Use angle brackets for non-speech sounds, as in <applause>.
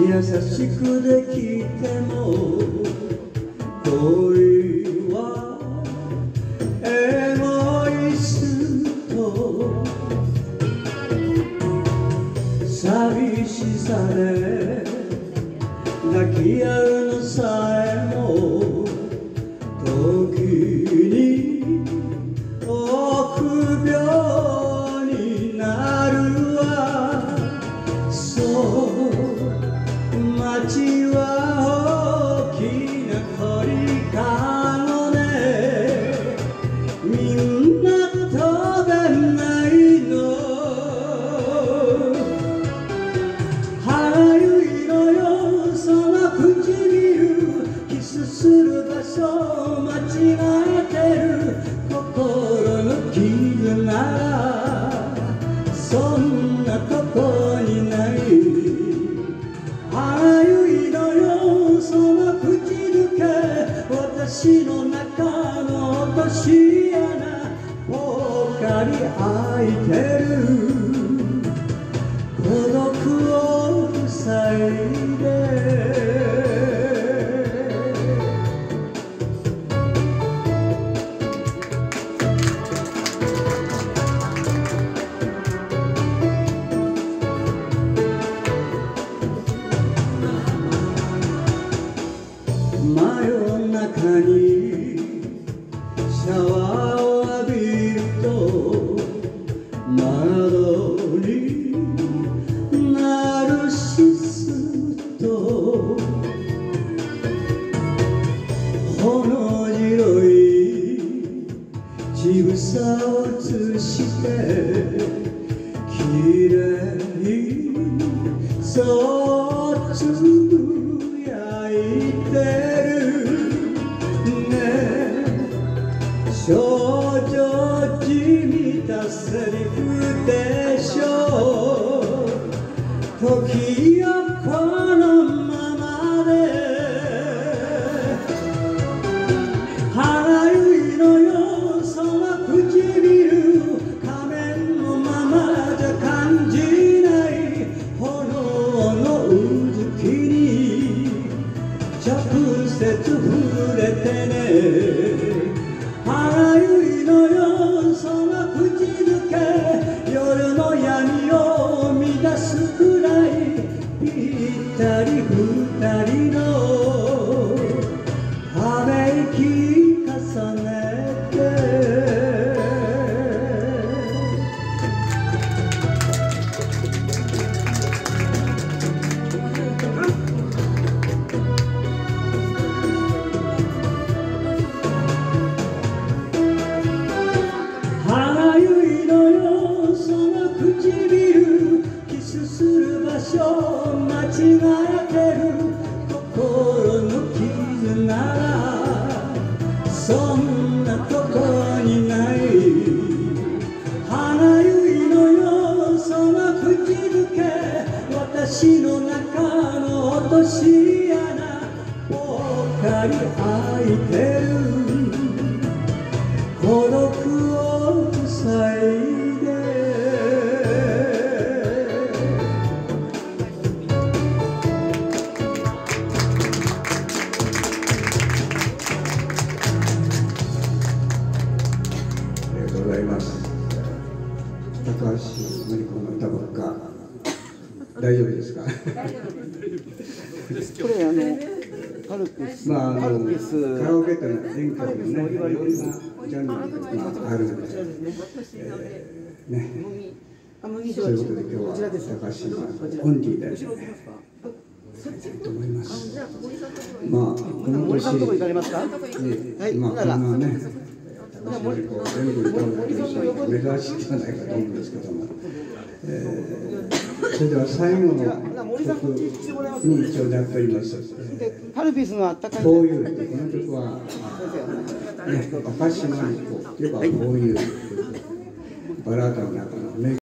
優しくできても恋はエゴイスト寂しさで泣き合うのさえもる場所間違えてる心の傷ならそんなとこにない歯ゆいのよその口づけ私の中の落とし穴ぽっかり開いてる真夜中にシャワーを浴びると窓にナルシストほの白い乳房を映してきれいそうつ時よこのままで。腹ゆいのよその唇仮面のままじゃ感じない炎のうずきに直接触れてね。腹ゆいのよその口づけ高橋真理子の歌ばっか。大丈夫ですか？これあの <laughs> パルピス、まあ、あパルのピス。カラオケってのは全ね、いろんなジャンルが、まあ、あるので、えーね、そういうことで今日は高島オンリーで、と思います。まあ、この森さんのとこ行かれ年、ますか？はい。まあ、こんなね、全部歌うっていうのは珍しいんじゃないかと思うんですけども、えーそれでは最後の曲に一応なっております。カルピスのあったかいこういうこの曲は、ね、高島にこう言えばこういうバラードの中